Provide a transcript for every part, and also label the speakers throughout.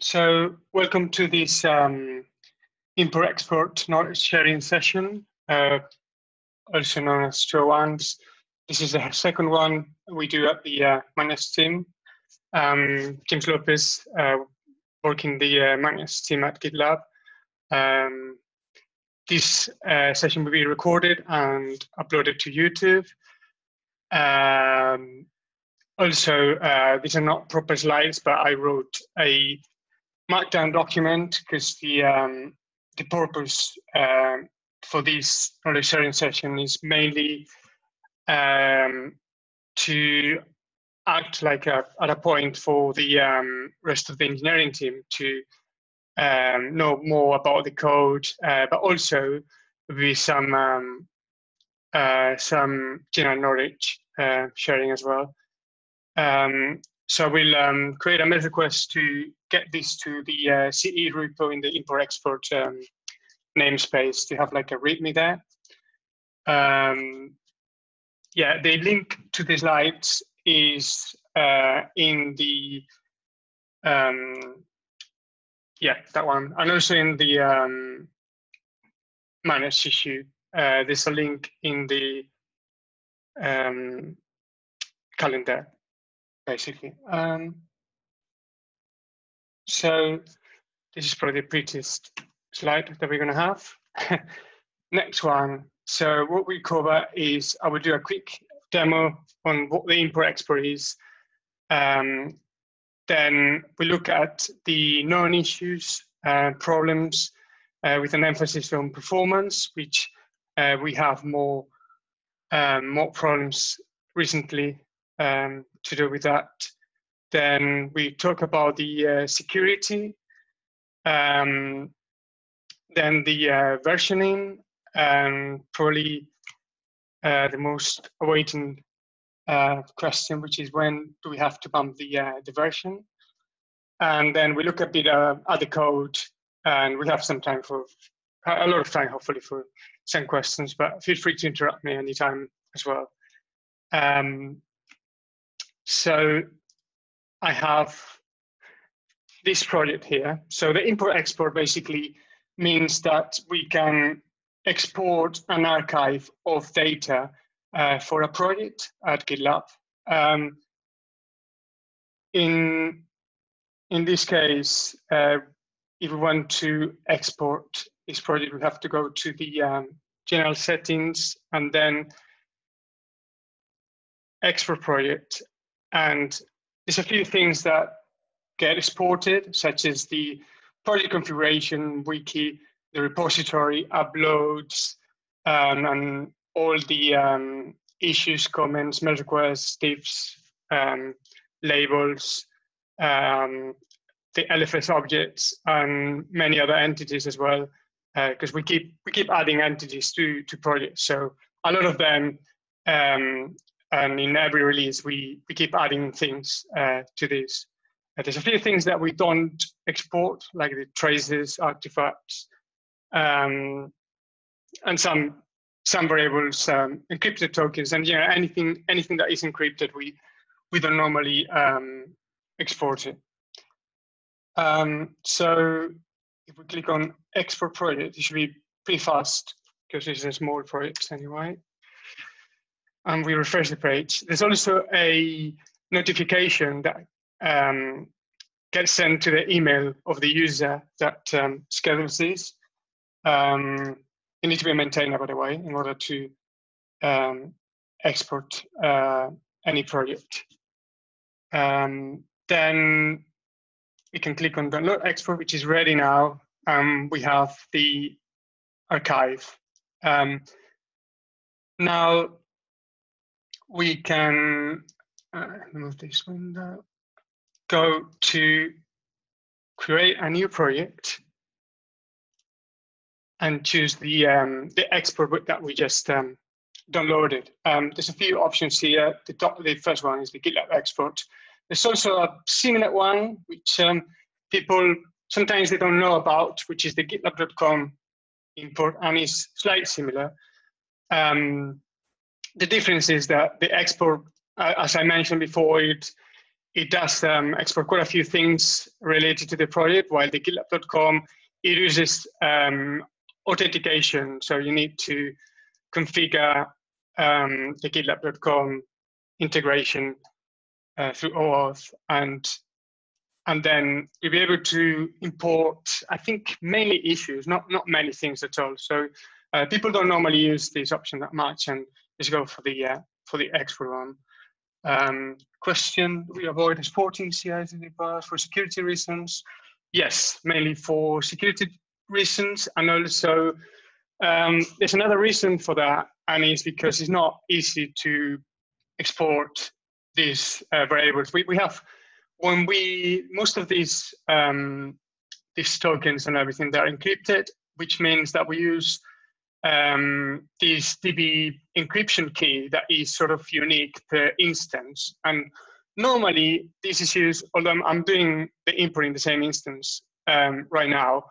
Speaker 1: so welcome to this um, import-export knowledge sharing session, uh, also known as 201s. This is the second one we do at the uh, team. Um, James Lopez, uh, working the uh, team at GitLab. Um, this uh, session will be recorded and uploaded to YouTube. Um, also, uh, these are not proper slides, but I wrote a Markdown document because the um, the purpose um, for this knowledge sharing session is mainly um, to act like a, at a point for the um, rest of the engineering team to um, know more about the code, uh, but also with some um, uh, some general knowledge uh, sharing as well. Um, so we'll um, create a merge request to get this to the uh, CE repo in the import-export um, namespace to have like a README there. Um, yeah, the link to the slides is uh, in the, um, yeah, that one. And also in the um, managed issue, uh, there's a link in the um, calendar basically. Um, so this is probably the prettiest slide that we're going to have. Next one. So what we cover is I will do a quick demo on what the import export is. Um, then we look at the known issues, uh, problems uh, with an emphasis on performance, which uh, we have more um, more problems recently um, to do with that. Then we talk about the uh, security, um, then the uh, versioning, and probably uh, the most awaiting uh, question, which is when do we have to bump the, uh, the version? And then we look a bit uh, at the code, and we have some time for a lot of time, hopefully, for some questions. But feel free to interrupt me anytime as well. Um, so I have this project here. So the import export basically means that we can export an archive of data uh, for a project at GitLab. Um, in, in this case, uh, if we want to export this project, we have to go to the um, general settings and then export project and there's a few things that get exported, such as the project configuration, wiki, the repository, uploads, um, and all the um, issues, comments, merge requests, diffs, um, labels, um, the LFS objects, and many other entities as well, because uh, we keep we keep adding entities to to projects. So a lot of them um, and in every release we, we keep adding things uh, to this. Uh, there's a few things that we don't export, like the traces, artifacts, um, and some some variables, um, encrypted tokens, and yeah, anything anything that is encrypted, we we don't normally um, export it. Um, so if we click on export project, it should be pretty fast because is a small project anyway and we refresh the page. There's also a notification that um, gets sent to the email of the user that um, schedules this. Um, it needs to be maintained, by the way, in order to um, export uh, any project. Um, then we can click on download export, which is ready now. Um, we have the archive. now, we can uh, move this window, go to create a new project and choose the um, the export that we just um, downloaded. Um, there's a few options here. The, top, the first one is the GitLab export. There's also a similar one which um, people sometimes they don't know about, which is the GitLab.com import, and is slightly similar. Um, the difference is that the export, uh, as I mentioned before, it it does um, export quite a few things related to the project, while the GitLab.com, it uses um, authentication. So you need to configure um, the GitLab.com integration uh, through OAuth and and then you'll be able to import, I think, mainly issues, not not many things at all. So uh, people don't normally use this option that much, and just go for the uh, for the export one. Um, question: We avoid exporting CI/CD vars for security reasons. Yes, mainly for security reasons, and also um, there's another reason for that, and it's because it's not easy to export these uh, variables. We we have when we most of these um, these tokens and everything they're encrypted, which means that we use um, this DB encryption key that is sort of unique per instance. And normally this is used, although I'm, doing the import in the same instance um, right now,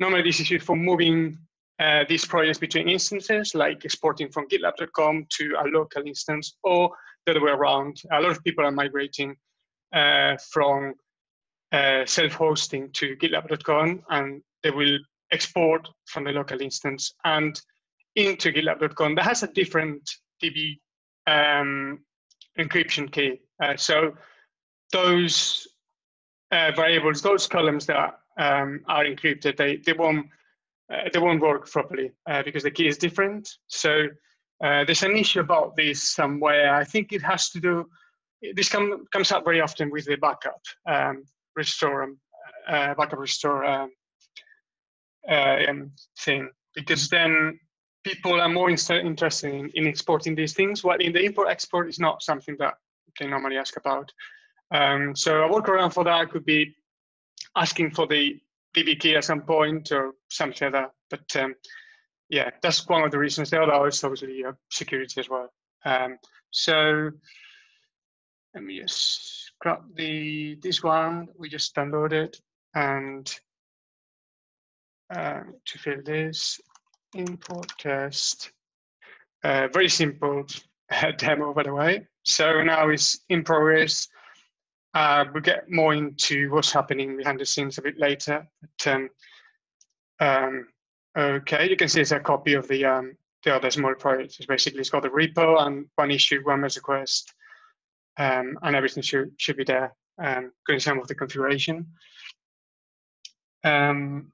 Speaker 1: normally this is used for moving uh, these projects between instances, like exporting from GitLab.com to a local instance, or the other way around. A lot of people are migrating uh, from uh, self-hosting to GitLab.com, and they will export from the local instance and into GitLab.com. That has a different DB um, encryption key. Uh, so those uh, variables, those columns that um, are encrypted, they they won't uh, they won't work properly uh, because the key is different. So there's an issue about this somewhere. I think it has to do this come, comes up very often with the backup um, restore um, uh, backup restore um, uh, um, thing because then people are more interested in, in, exporting these things. While in the import export is not something that they normally ask about. Um, so a workaround for that could be asking for the DB key at some point or something like that. But um, yeah, that's one of the reasons. The other is obviously uh, security as well. Um, so let me just grab the this one we just downloaded it and um, to fill this import test. Uh, very simple demo, by the way. So now it's in progress. Uh, we'll get more into what's happening behind the scenes a bit later. But, um, um, okay, you can see it's a copy of the um, the other small project. It's basically it's got the repo and one issue, one merge request, um, and everything should, should be there, um, going some of the configuration. Um,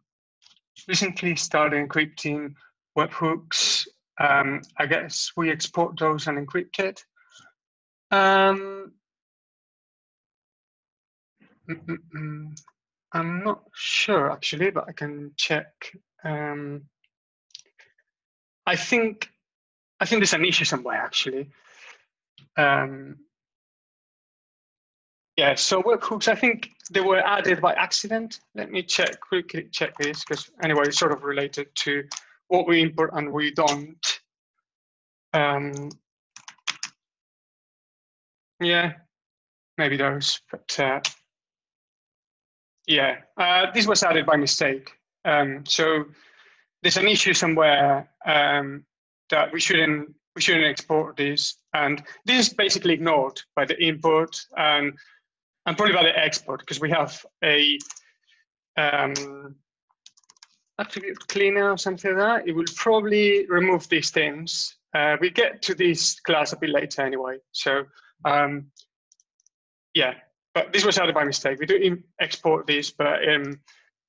Speaker 1: recently started encrypting webhooks. Um, I guess we export those unencrypted. Um, mm, mm, mm, I'm not sure actually, but I can check. Um, I think I think there's an issue somewhere actually. Um, yeah, so webhooks, I think they were added by accident. Let me check quickly check this because anyway, it's sort of related to what we import and we don't. Um, yeah, maybe those, but uh, yeah, uh, this was added by mistake. Um, so there's an issue somewhere um, that we shouldn't we shouldn't export this, and this is basically ignored by the import and and probably by the export because we have a um, attribute cleaner or something like that. It will probably remove these things. Uh, we get to this class a bit later anyway. So um, yeah, but this was added by mistake. We do export these, but um,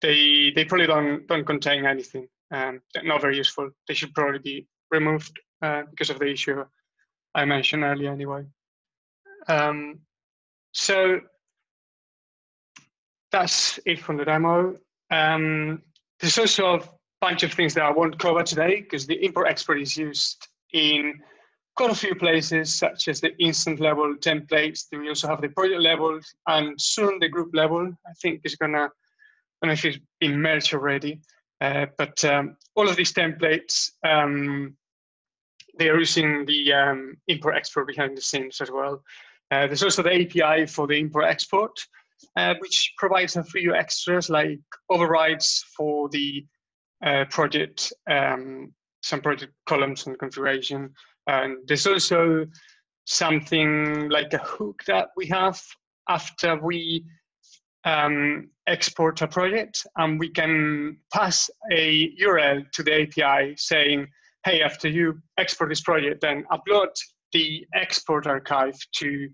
Speaker 1: they they probably don't don't contain anything. Um, not very useful. They should probably be removed uh, because of the issue I mentioned earlier anyway. Um, so that's it from the demo. Um, there's also a bunch of things that I won't cover today because the import export is used in quite a few places, such as the instance level templates. We also have the project level and soon the group level. I think is gonna, I don't know if it's been merged already, uh, but um, all of these templates, um, they are using the um, import export behind the scenes as well. Uh, there's also the API for the import export uh, which provides a few extras like overrides for the uh, project, um, some project columns and configuration. And there's also something like a hook that we have after we um, export a project and we can pass a URL to the API saying, hey, after you export this project, then upload the export archive to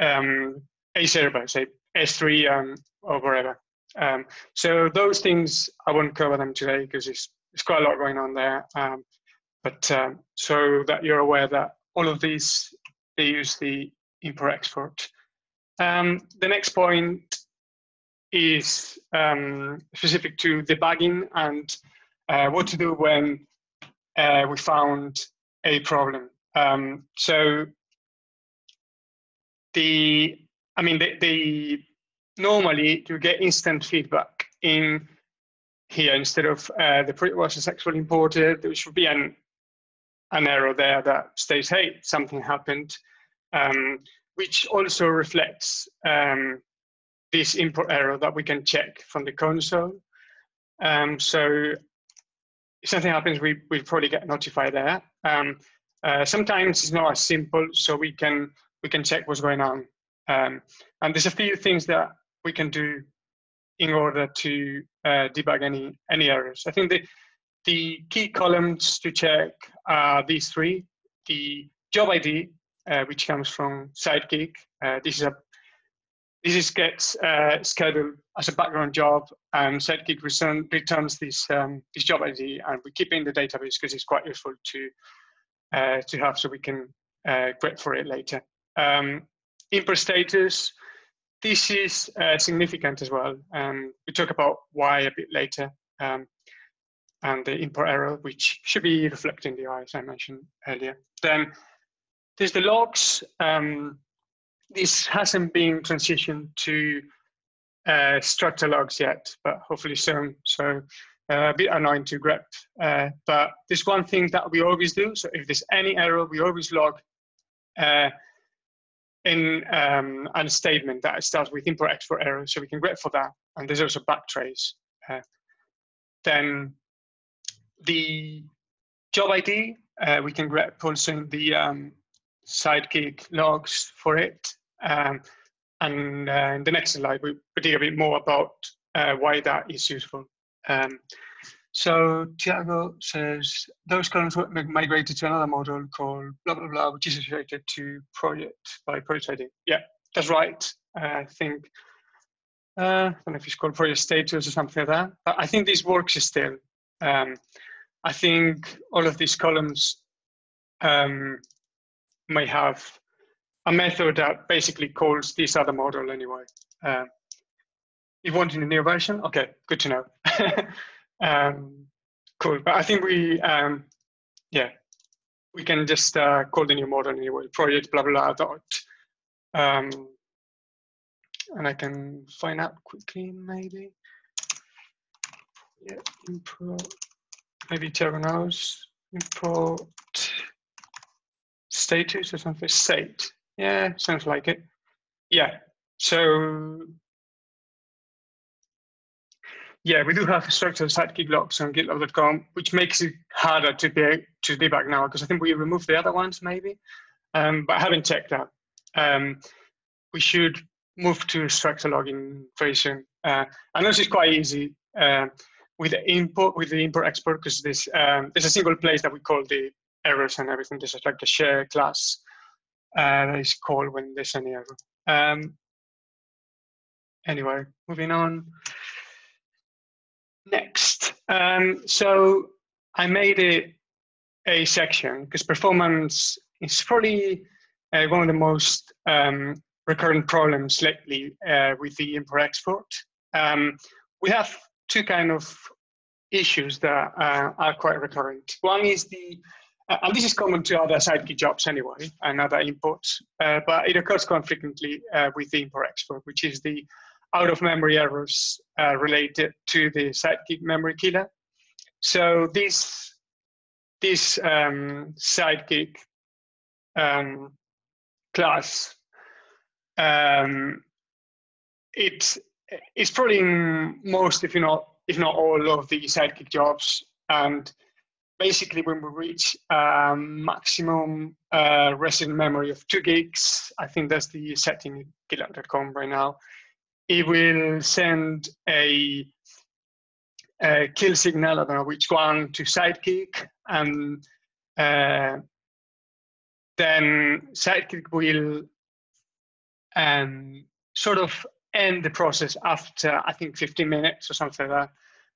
Speaker 1: um, a server, say S3 um, or wherever. Um, so those things, I won't cover them today because it's, it's quite a lot going on there. Um, but um, so that you're aware that all of these, they use the import export. Um, the next point is um, specific to debugging and uh, what to do when uh, we found a problem. Um, so the, I mean, the, the normally you get instant feedback in here instead of uh, the project was successfully imported. There should be an an error there that states, "Hey, something happened," um, which also reflects um, this import error that we can check from the console. Um, so if something happens, we we probably get notified there. Um, uh, sometimes it's not as simple, so we can we can check what's going on. Um, and there's a few things that we can do in order to uh, debug any any errors. I think the the key columns to check are these three: the job ID, uh, which comes from Sidekiq. Uh, this is a this is gets uh, scheduled as a background job, and Sidekiq return, returns this um, this job ID, and we keep it in the database because it's quite useful to uh, to have, so we can uh, for it later. Um, import status. This is uh, significant as well. Um, we talk about why a bit later. Um, and the import error, which should be reflected in the UI, as I mentioned earlier. Then there's the logs. Um, this hasn't been transitioned to uh, structure logs yet, but hopefully soon. So uh, a bit annoying to grep. Uh, but there's one thing that we always do. So if there's any error, we always log uh, in um, a statement that starts with import export error. So we can grep for that. And there's also backtrace. Uh, then the job ID, uh, we can grep also the um, Sidekiq logs for it. Um, and uh, in the next slide, we will dig a bit more about uh, why that is useful. Um, so Tiago says those columns were migrated to another model called blah blah blah, which is associated to project by project ID. Yeah, that's right. Uh, I think uh, I don't know if it's called project status or something like that. But I think this works still. Um, I think all of these columns um, may have a method that basically calls this other model anyway. Uh, you want in the new version? Okay, good to know. um, cool, but I think we, um, yeah, we can just uh, call the new model anyway, project blah, blah, dot. Um, and I can find out quickly, maybe. Yeah, import, maybe Tiago knows, import status or something, state. Yeah, sounds like it. Yeah, so yeah, we do have structured Sidekiq logs on GitLab.com, which makes it harder to be to debug now because I think we removed the other ones maybe, um, but I haven't checked that. Um, we should move to structure logging very soon. Uh, and this is quite easy uh, with the import with the import export because this um, there's a single place that we call the errors and everything. This is like a share class uh, that is called when there's any error. Um, anyway, moving on. Next, um, so I made it a section because performance is probably uh, one of the most um, recurrent problems lately uh, with the import export. Um, we have two kind of issues that uh, are quite recurrent. One is the, uh, and this is common to other Sidekiq jobs anyway, and other imports, uh, but it occurs quite frequently uh, with the import export, which is the out of memory errors uh, related to the Sidekiq memory killer. So this this um, Sidekiq um, class, um, it it's probably in most, if not if not all, of the Sidekiq jobs, and basically when we reach um, maximum uh, resident memory of two gigs, I think that's the setting in GitLab.com right now, it will send a, a, kill signal, I don't know which one, to Sidekiq, and uh, then Sidekiq will um, sort of end the process after, I think, 15 minutes or something like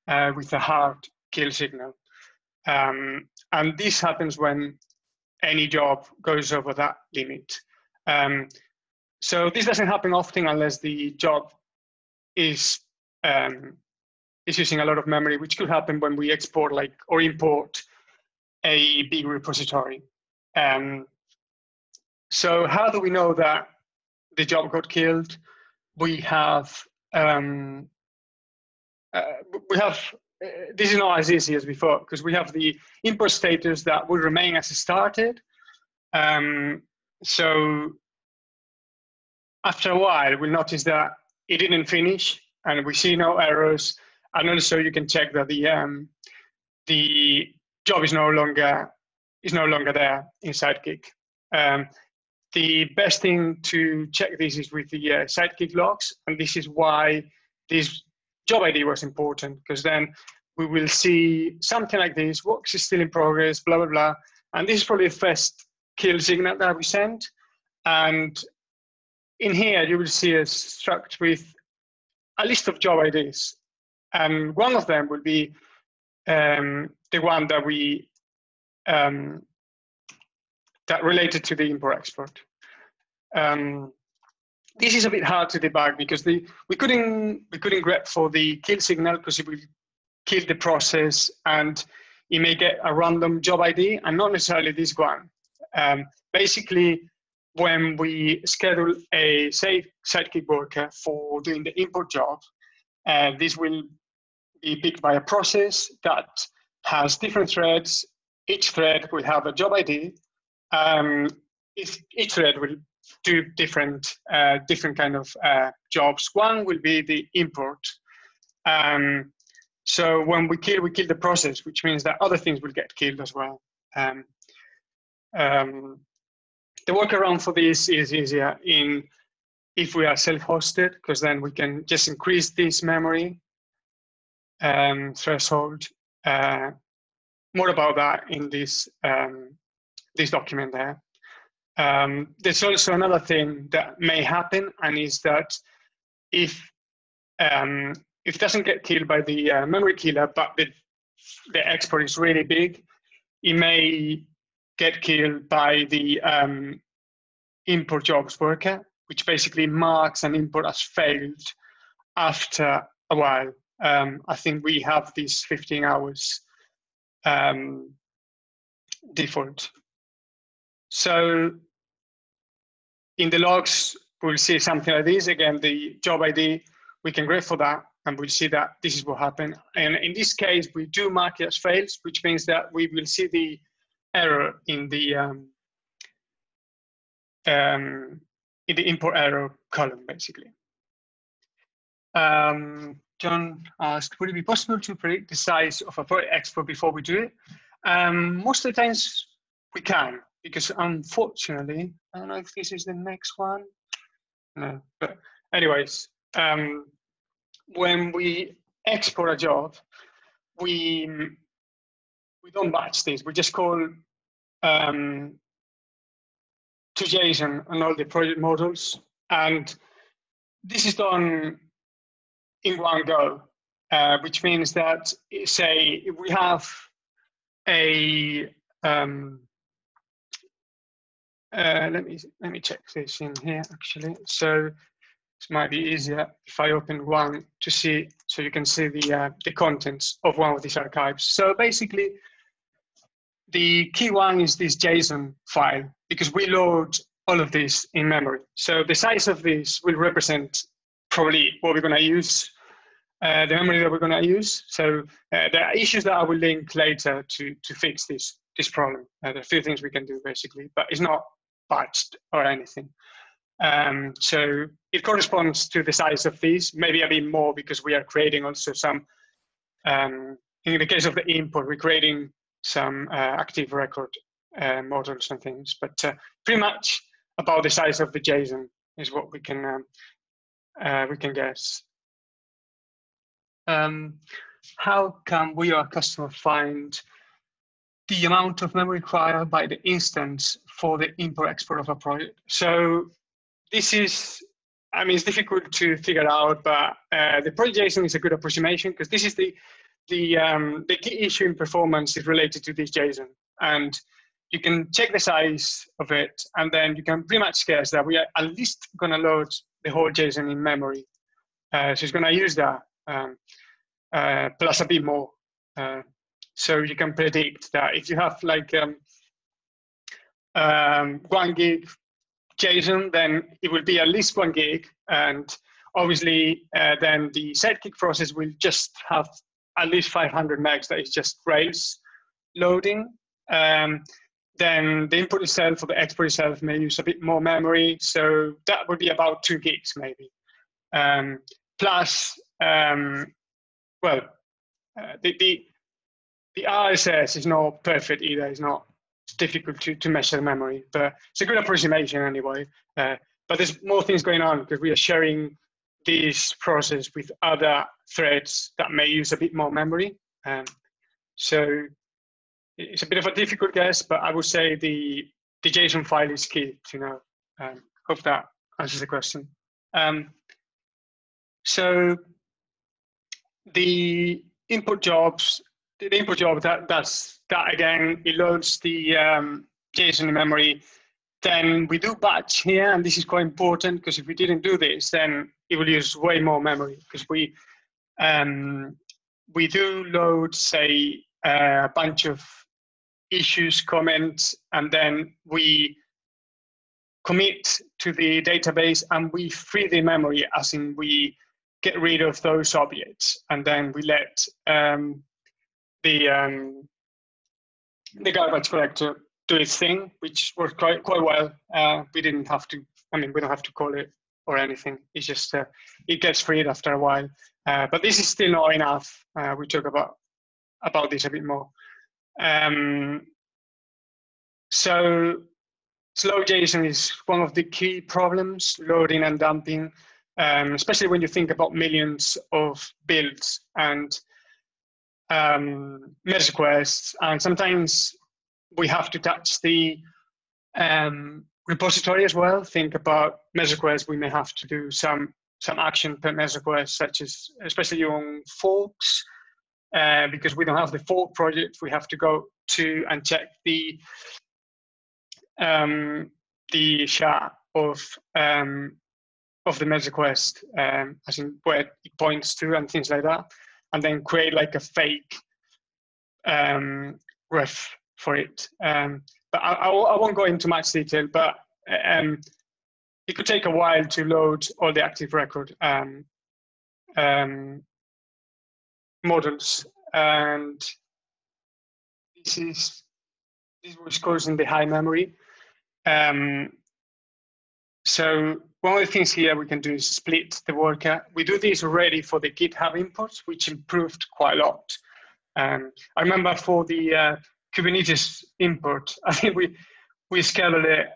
Speaker 1: that, uh, with a hard kill signal. Um, and this happens when any job goes over that limit. Um, so this doesn't happen often unless the job is um, is using a lot of memory, which could happen when we export like or import a big repository. Um, so how do we know that the job got killed? We have um, uh, we have uh, this is not as easy as before because we have the import status that will remain as it started. Um, so after a while, we'll notice that it didn't finish and we see no errors. And also you can check that the um, the job is no longer is no longer there in Sidekiq. Um, the best thing to check this is with the uh, Sidekiq logs, and this is why this job ID was important because then we will see something like this, works is still in progress, blah, blah, blah. And this is probably the first kill signal that we sent. And in here, you will see a struct with a list of job IDs. And one of them will be um, the one that we um, that related to the import export. Um, this is a bit hard to debug because the, we couldn't we couldn't grep for the kill signal because it will kill the process and it may get a random job ID and not necessarily this one. Um, basically, when we schedule a say Sidekiq worker for doing the import job, uh, this will be picked by a process that has different threads. Each thread will have a job ID. Um, each, each thread will do different uh, different kind of uh, jobs. One will be the import. Um, so when we kill, we kill the process, which means that other things will get killed as well. Um, um, the workaround for this is easier in if we are self-hosted, because then we can just increase this memory um, threshold. Uh, more about that in this um, this document there. Um, there's also another thing that may happen, and is that if um, if it doesn't get killed by the uh, memory killer, but the, the export is really big, it may get killed by the um, import jobs worker, which basically marks an import as failed after a while. Um, I think we have these 15 hours um, default. So in the logs, we'll see something like this. Again, the job ID, we can grep for that and we'll see that this is what happened. And in this case, we do mark it as fails, which means that we will see the error in the um, um, in the import error column, basically. Um, John asked, would it be possible to predict the size of a project export before we do it? Um, most of the times we can, because unfortunately, I don't know if this is the next one. No, but anyways, um, when we export a job, we we don't batch this. We just call um, to JSON and all the project models, and this is done in one go, uh, which means that say if we have a um, uh, let me let me check this in here actually. So it might be easier if I open one to see, so you can see the, uh, the contents of one of these archives. So basically, the key one is this JSON file, because we load all of this in memory. So the size of this will represent probably what we're going to use, uh, the memory that we're going to use. So uh, there are issues that I will link later to, to fix this, this problem. Uh, there are a few things we can do, basically, but it's not patched or anything. Um, so it corresponds to the size of these, maybe a bit more because we are creating also some, um, in the case of the import, we're creating some uh, active record uh, models and things. But uh, pretty much about the size of the JSON is what we can um, uh, we can guess. Um, how can we, our customer, find the amount of memory required by the instance for the import-export of a project? So this is, I mean, it's difficult to figure out, but uh, the project JSON is a good approximation because this is the the um, the key issue in performance is related to this JSON, and you can check the size of it, and then you can pretty much guess that we are at least going to load the whole JSON in memory. Uh, so it's going to use that um, uh, plus a bit more. Uh, so you can predict that if you have like um, um, one gig JSON, then it will be at least one gig. And obviously, uh, then the Sidekiq process will just have at least 500 megs that is just Rails loading. Um, then the input itself or the export itself may use a bit more memory. So that would be about two gigs maybe. Um, plus, um, well, uh, the, the, the RSS is not perfect either. It's not it's difficult to, to measure the memory, but it's a good approximation anyway. Uh, but there's more things going on because we are sharing this process with other threads that may use a bit more memory. Um, so it's a bit of a difficult guess, but I would say the, the JSON file is key to know. Um, hope that answers the question. Um, so the input jobs, the input job that that's that again, it loads the um, JSON memory. Then we do batch here, and this is quite important because if we didn't do this, then it will use way more memory because we um, we do load, say, a bunch of issues, comments, and then we commit to the database and we free the memory, as in we get rid of those objects, and then we let um, the um, the garbage collector do its thing, which worked quite quite well. Uh, we didn't have to. I mean, we don't have to call it or anything. It's just uh, it gets freed after a while. Uh, but this is still not enough. Uh, we talk about about this a bit more. Um, so slow JSON is one of the key problems, loading and dumping, um, especially when you think about millions of builds and um, merge requests. And sometimes we have to touch the um, repository as well. Think about merge requests. We may have to do some some action per merge request, such as especially on forks uh, because we don't have the fork project, we have to go to and check the um, the SHA of um, of the merge request, um, as in where it points to and things like that, and then create like a fake um, ref for it. Um, but I, I, I, won't go into much detail, but um, it could take a while to load all the active record um, um, models and this is this was causing the high memory. Um, so one of the things here we can do is split the worker. We do this already for the GitHub imports, which improved quite a lot. Um, I remember for the uh, Kubernetes import, I think we we scheduled it,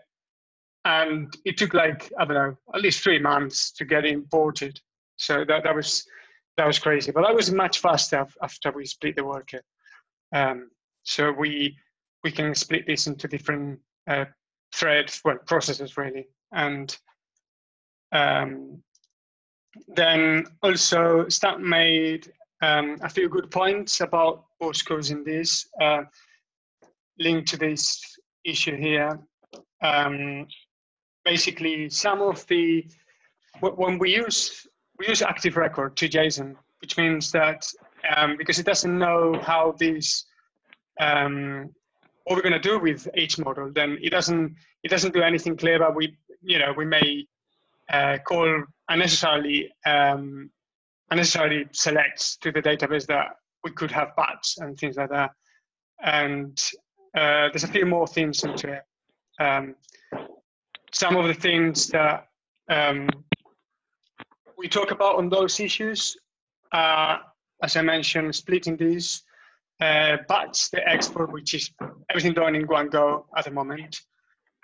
Speaker 1: and it took like I don't know at least three months to get imported. So that that was that was crazy. But that was much faster after we split the worker. Um, so we we can split this into different uh, threads, well, processes really, and um, then also Stan made um, a few good points about postcodes in this. Uh, linked to this issue here. Um, basically, some of the when we use we use active record to JSON, which means that um, because it doesn't know how this um, what we're going to do with each model, then it doesn't it doesn't do anything clever. We you know we may uh, call unnecessarily um, unnecessarily selects to the database that we could have bats and things like that. And uh, there's a few more things into it. Um, some of the things that um, we talk about on those issues, uh, as I mentioned, splitting these uh, batch the export, which is everything done in one go at the moment.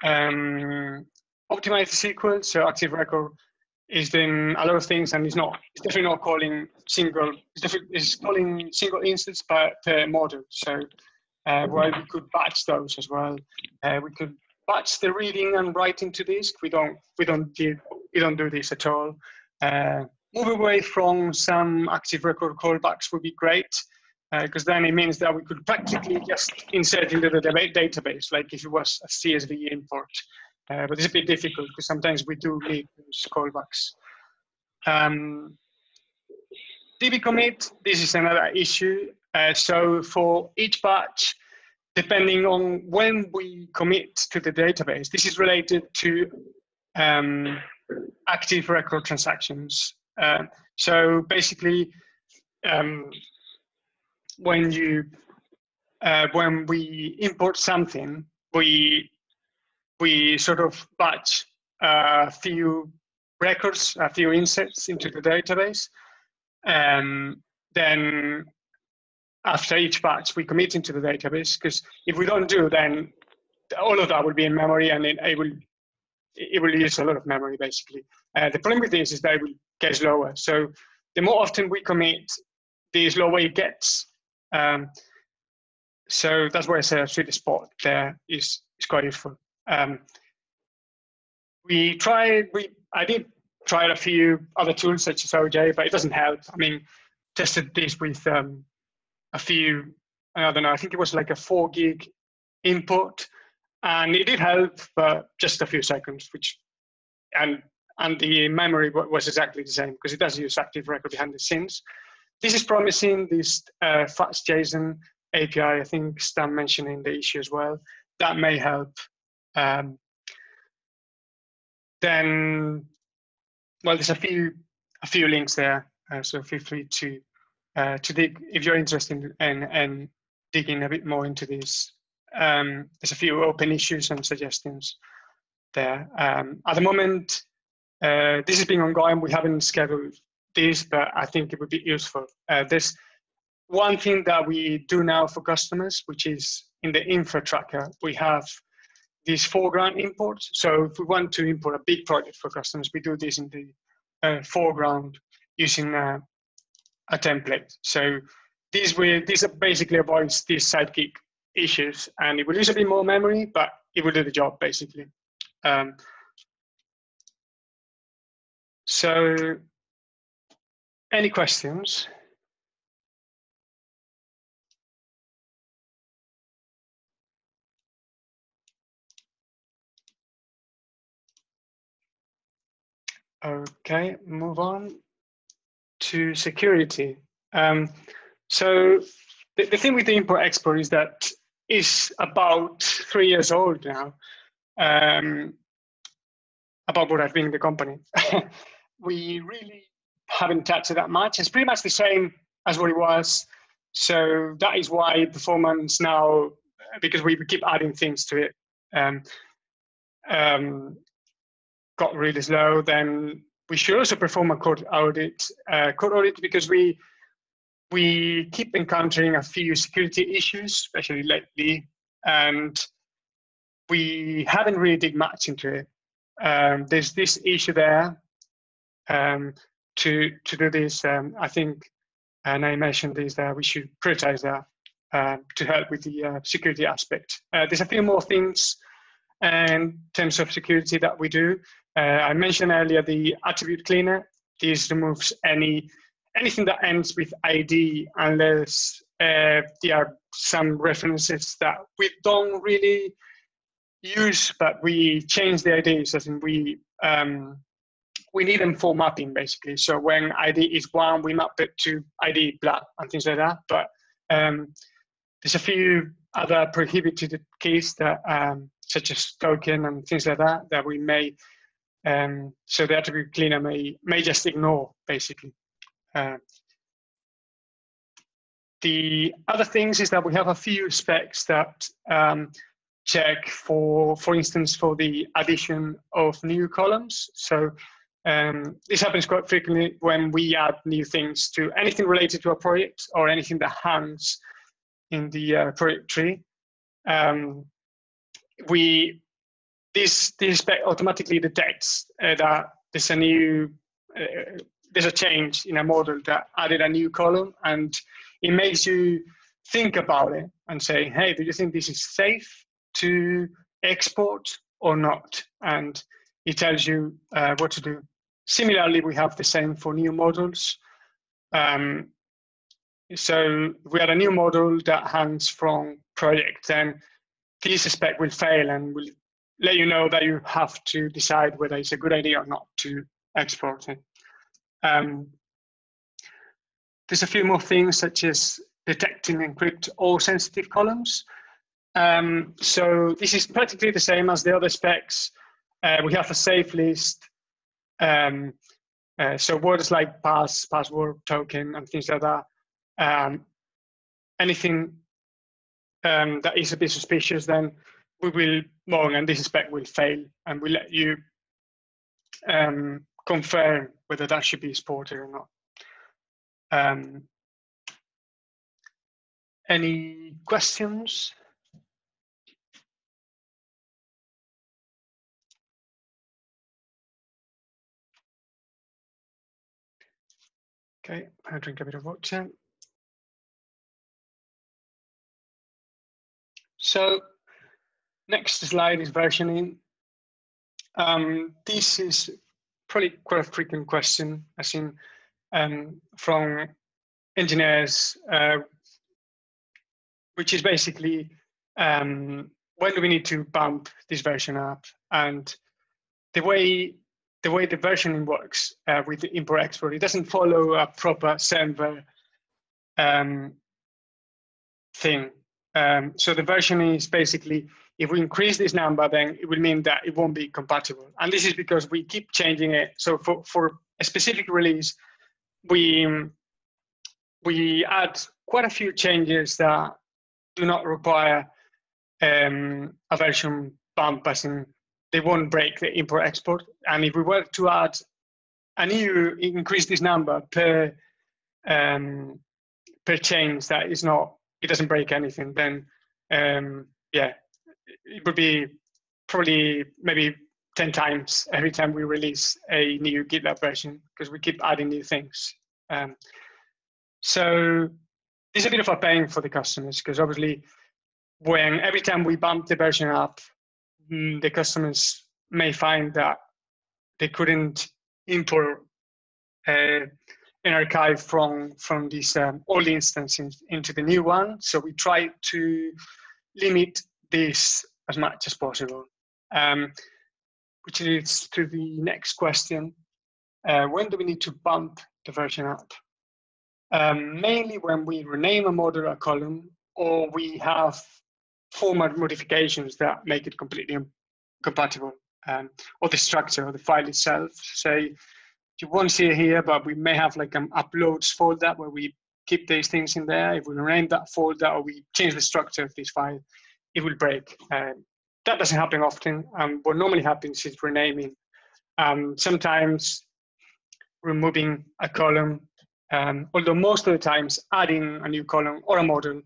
Speaker 1: Um, optimize the SQL, so Active Record is doing a lot of things and it's not, it's definitely not calling single, it's, it's calling single instance but per model. So uh, well, we could batch those as well. Uh, we could batch the reading and writing to disk. We don't, we don't do, we don't do this at all. Uh, move away from some active record callbacks would be great because uh, then it means that we could practically just insert into the database, like if it was a CSV import. Uh, but it's a bit difficult because sometimes we do need those callbacks. Um, DB commit, this is another issue. Uh, so for each batch, depending on when we commit to the database, this is related to um, active record transactions. Uh, so basically, um, when you uh, when we import something, we we sort of batch a few records, a few inserts into the database. And then after each batch, we commit into the database because if we don't do, then all of that will be in memory and it, it will it will use a lot of memory basically. Uh, the problem with this is that it will get slower. So the more often we commit, the slower it gets. Um, so that's why I say a sweet spot there is, is quite useful. Um, we tried, we, I did try a few other tools such as OJ, but it doesn't help. I mean, tested this with um, a few, I don't know, I think it was like a four gig input and it did help, but just a few seconds, which, and and the memory was exactly the same because it does use active record behind the scenes. This is promising, this uh, FastJSON API, I think Stan mentioned in the issue as well, that may help um, then, well, there's a few a few links there, uh, so feel free to uh, to dig if you're interested in and digging a bit more into this. Um, there's a few open issues and suggestions there. Um, at the moment, uh, this is being ongoing. We haven't scheduled this, but I think it would be useful. Uh, there's one thing that we do now for customers, which is in the infra tracker, we have these foreground imports. So if we want to import a big project for customers, we do this in the uh, foreground using uh, a template. So these will these basically avoids these Sidekiq issues, and it will use a bit more memory, but it will do the job basically. Um, so, any questions? Okay, move on to security. Um, so the, the thing with the import export is that is about three years old now. Um, about what I've been in the company. we really haven't touched it that much. It's pretty much the same as what it was. So that is why performance now, because we keep adding things to it, um, um, got really slow, then we should also perform a code audit, uh, code audit because we we keep encountering a few security issues, especially lately, and we haven't really dig much into it. Um, there's this issue there. Um, to to do this, um, I think, and I mentioned this that we should prioritize that uh, to help with the uh, security aspect. Uh, there's a few more things in terms of security that we do. Uh, I mentioned earlier the attribute cleaner. This removes any anything that ends with ID unless uh, there are some references that we don't really use, but we change the IDs as we um, we need them for mapping basically. So when ID is one, we map it to ID black and things like that. But um, there's a few other prohibited keys that um, such as token and things like that that we may um, so the attribute cleaner may, may just ignore, basically. Uh, the other things is that we have a few specs that um, check for, for instance, for the addition of new columns. So um, this happens quite frequently when we add new things to anything related to a project or anything that hangs in the uh, project tree, um, we this this spec automatically detects uh, that there's a new uh, there's a change in a model that added a new column, and it makes you think about it and say, hey, do you think this is safe to export or not? And it tells you uh, what to do. Similarly, we have the same for new models. Um, so we had a new model that hangs from project, then this spec will fail and will let you know that you have to decide whether it's a good idea or not to export it. Um, there's a few more things such as detecting and encrypt all sensitive columns. Um, so this is practically the same as the other specs. Uh, we have a safe list. Um, uh, so words like pass, password, token, and things like that. Um, anything um, that is a bit suspicious, then we will long and this spec will fail, and we'll let you um, confirm whether that should be exported or not. Um, any questions? Okay, I'll drink a bit of water. So next slide is versioning. Um, this is probably quite a frequent question, as in um, from engineers, uh, which is basically um, when do we need to bump this version up? And the way the way the versioning works uh, with the import export, it doesn't follow a proper semver um, thing. Um, so the version is basically if we increase this number, then it will mean that it won't be compatible. And this is because we keep changing it. So for, for a specific release, we, we add quite a few changes that do not require um, a version bump, as in they won't break the import export. And if we were to add a new, increase this number per, um, per change that is not, it doesn't break anything, then um, yeah, it would be probably maybe 10 times every time we release a new GitLab version because we keep adding new things. Um, so it's a bit of a pain for the customers because obviously when every time we bump the version up, mm, the customers may find that they couldn't import uh, an archive from from this um, old instance in, into the new one. So we try to limit this as much as possible. Um, which leads to the next question. Uh, when do we need to bump the version up? Um, mainly when we rename a model or a column, or we have format modifications that make it completely compatible, um, or the structure or the file itself. Say, you won't see it here, but we may have like an uploads folder where we keep these things in there. If we rename that folder or we change the structure of this file, it will break. Um, that doesn't happen often. Um, what normally happens is renaming. Um, sometimes removing a column, um, although most of the times adding a new column or a model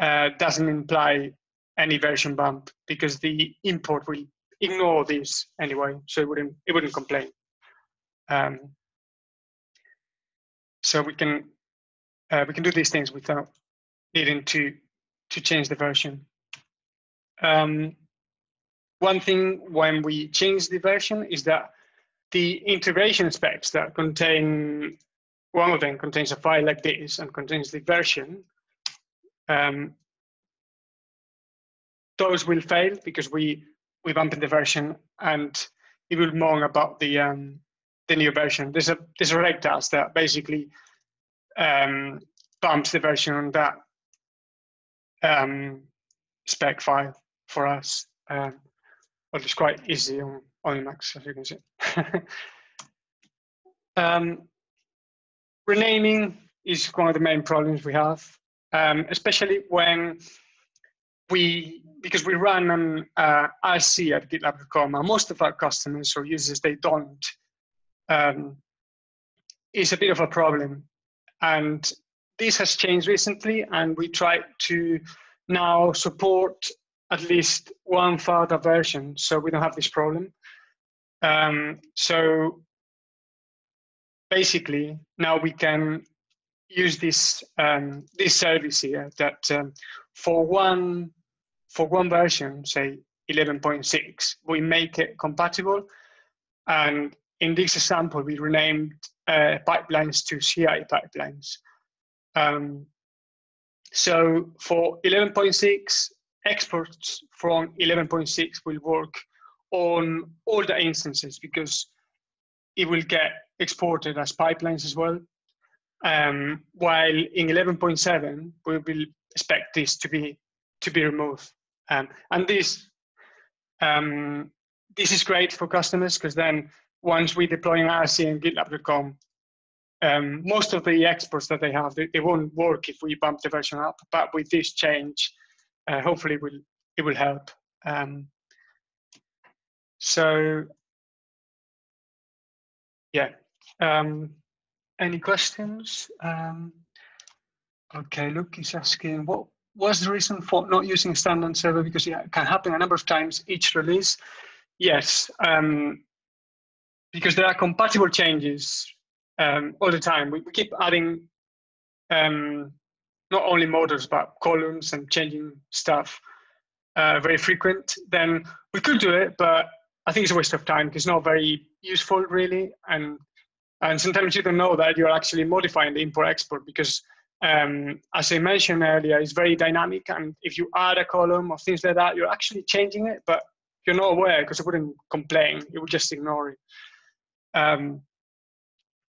Speaker 1: uh, doesn't imply any version bump because the import will ignore this anyway, so it wouldn't it wouldn't complain. Um, so we can uh, we can do these things without needing to to change the version. Um, one thing when we change the version is that the integration specs that contain, one of them contains a file like this and contains the version, um, those will fail because we, we bump in the version and it will moan about the, um, the new version. There's a, there's a rake task that basically um, bumps the version on that um, spec file for us. Um, it's quite easy on, on Emacs, as you can see. um, renaming is one of the main problems we have, um, especially when we, because we run on uh, RC at GitLab.com, and most of our customers or users, they don't, um, is a bit of a problem. And this has changed recently, and we try to now support at least one further version, so we don't have this problem. Um, so basically, now we can use this um, this service here that um, for one for one version, say 11.6, we make it compatible, and in this example, we renamed uh, pipelines to CI pipelines. Um, so for 11.6, exports from 11.6 will work on all the instances because it will get exported as pipelines as well. Um, while in 11.7, we will expect this to be to be removed. Um, and this um, this is great for customers because then once we deploy in RC and GitLab.com, um, most of the exports that they have, they, they, won't work if we bump the version up. But with this change, uh, hopefully it will, it will help. Um, so, yeah. Um, any questions? Um, okay, Luke is asking, what was the reason for not using standard semver? Because it can happen a number of times each release. Yes, um, because there are compatible changes um, all the time. We, we keep adding um, not only models but columns and changing stuff uh, very frequent. Then we could do it, but I think it's a waste of time because it's not very useful really. And and sometimes you don't know that you're actually modifying the import export because um, as I mentioned earlier, it's very dynamic. And if you add a column or things like that, you're actually changing it, but you're not aware because it wouldn't complain. It would just ignore it. Um,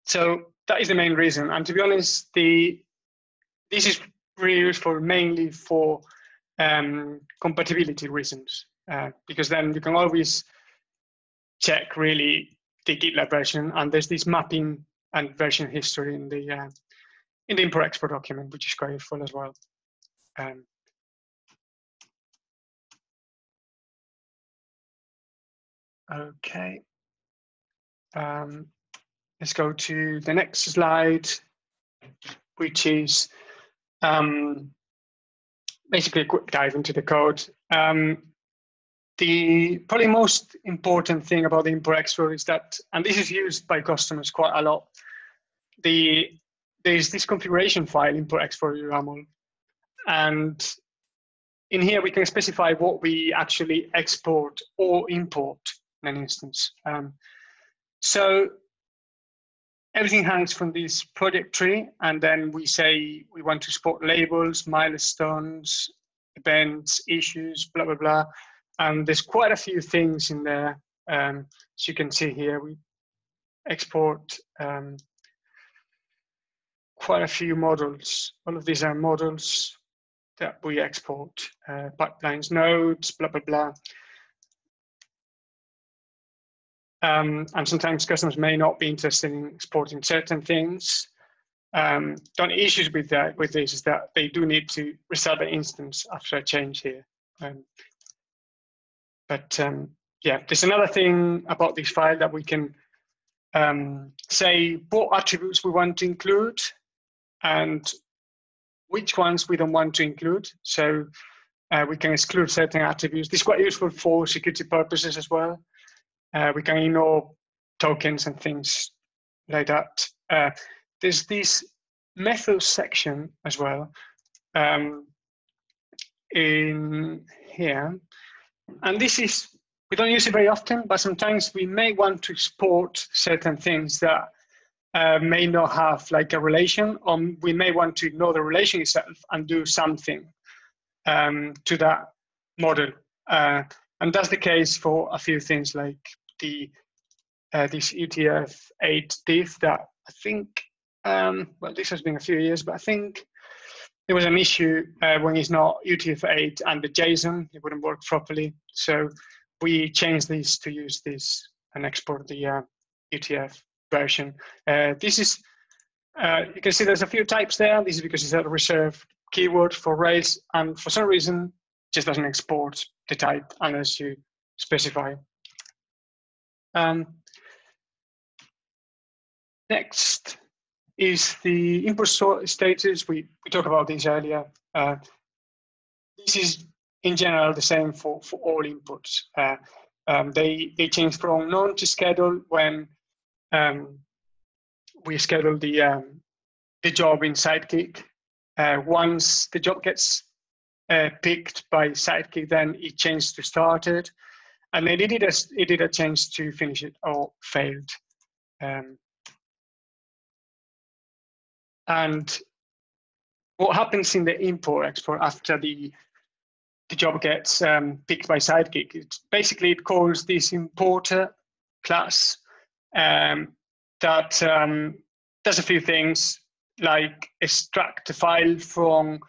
Speaker 1: so that is the main reason. And to be honest, the this is really useful mainly for um, compatibility reasons, uh, because then you can always check really the GitLab version, and there's this mapping and version history in the uh, in the import export document, which is quite useful as well. Um, okay. Um, let's go to the next slide, which is um, basically a quick dive into the code. Um, the probably most important thing about the import export is that, and this is used by customers quite a lot, the there's this configuration file import export YAML, and in here we can specify what we actually export or import in an instance. Um, so everything hangs from this project tree, and then we say we want to support labels, milestones, events, issues, blah, blah, blah. And there's quite a few things in there. Um, as you can see here, we export um, quite a few models. All of these are models that we export, uh, pipelines, nodes, blah, blah, blah. Um, and sometimes customers may not be interested in exporting certain things. Um, the only issues with that with this is that they do need to restart the instance after a change here. Um, but um, yeah, there's another thing about this file that we can um, say what attributes we want to include and which ones we don't want to include. So uh, we can exclude certain attributes. This is quite useful for security purposes as well. Uh, we can ignore tokens and things like that. Uh, there's this methods section as well um, in here. And this is, we don't use it very often, but sometimes we may want to export certain things that uh, may not have like a relation, or we may want to ignore the relation itself and do something um, to that model. Uh, and that's the case for a few things like the uh, this UTF-8 diff that I think, um, well, this has been a few years, but I think there was an issue uh, when it's not UTF-8 and the JSON, it wouldn't work properly. So we changed this to use this and export the uh, UTF version. Uh, this is, uh, you can see there's a few types there. This is because it's a reserved keyword for Rails, and for some reason, just doesn't export the type unless you specify. Um, next, is the import status. We, we talked about this earlier. Uh, this is in general the same for, for all inputs. Uh, um, they, they change from none to schedule when um, we schedule the, um, the job in Sidekiq. Uh, once the job gets uh, picked by Sidekiq, then it changed to started. And then it did a, it did a change to finish it or failed. Um, and what happens in the import export after the the job gets um, picked by Sidekiq? It's basically, it calls this importer class um, that um, does a few things like extract the file from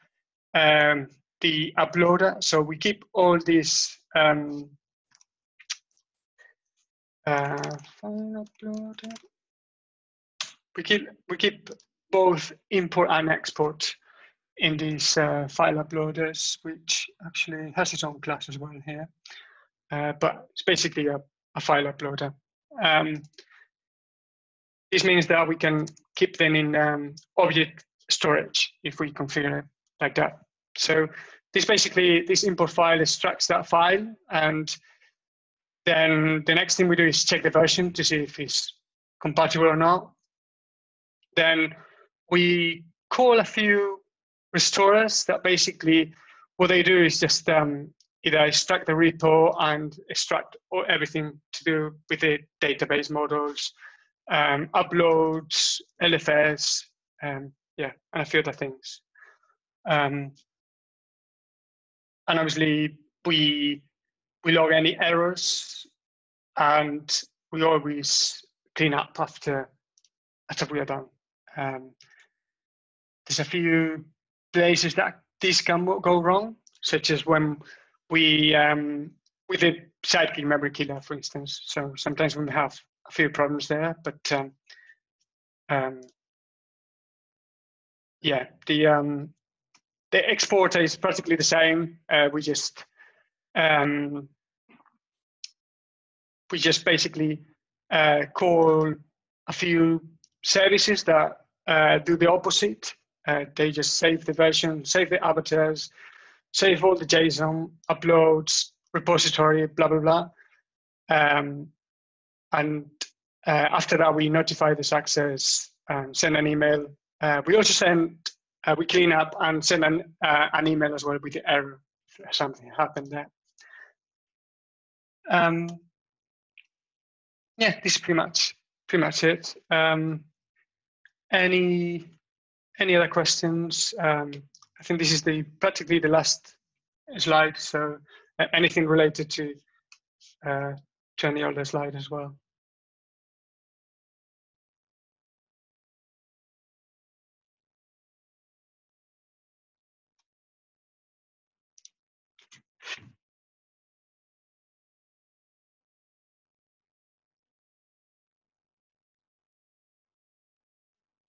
Speaker 1: um, the uploader. So we keep all these um, uh, file uploader. We keep we keep both import and export in these uh, file uploaders, which actually has its own class as well here. Uh, but it's basically a, a file uploader. Um, this means that we can keep them in um, object storage if we configure it like that. So this basically, this import file extracts that file and then the next thing we do is check the version to see if it's compatible or not. Then we call a few restorers that basically what they do is just um, either extract the repo and extract everything to do with the database models, um, uploads, LFS, um, yeah, and a few other things. Um, and obviously, we we log any errors, and we always clean up after after we are done. Um, there's a few places that this can go wrong, such as when we, um, with the Sidekiq memory killer, for instance. So sometimes we have a few problems there, but um, um, yeah, the um, the exporter is practically the same. Uh, we just um, we just basically uh, call a few services that uh, do the opposite. Uh, they just save the version, save the avatars, save all the JSON, uploads, repository, blah, blah, blah. Um, and uh, after that, we notify the success, and send an email. Uh, we also send, uh, we clean up and send an, uh, an email as well with the error if something happened there. Um, yeah, this is pretty much pretty much it. Um, any any other questions? Um, I think this is the practically the last slide. So uh, anything related to uh, to any other slide as well.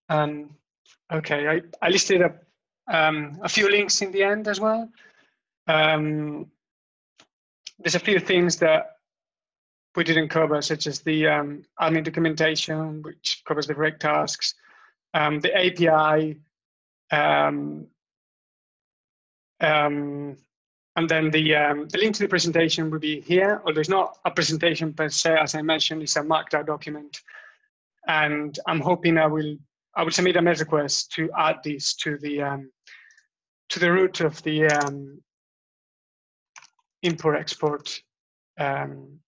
Speaker 1: Um, okay, I, I listed a, um, a few links in the end as well. Um, there's a few things that we didn't cover, such as the um, admin documentation, which covers the rake tasks, um, the API, um, um, and then the, um, the link to the presentation will be here, although it's not a presentation per se, as I mentioned, it's a markdown document. And I'm hoping I will I will submit a merge request to add this to the um, to the root of the um, import export um,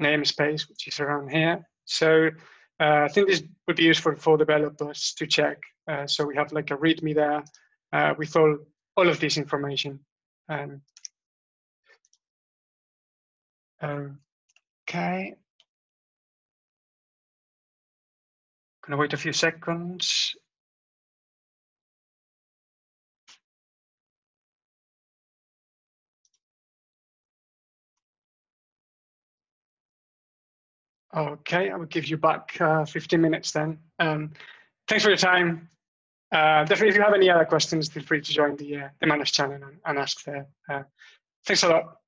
Speaker 1: namespace, which is around here. So uh, I think this would be useful for developers to check. Uh, so we have like a README there uh, with all all of this information. Um, okay. Gonna wait a few seconds. Okay, I will give you back uh, 15 minutes then. Um, thanks for your time. Uh, definitely, if you have any other questions, feel free to join the, uh, the Manage channel and, and ask there. Uh, thanks a lot.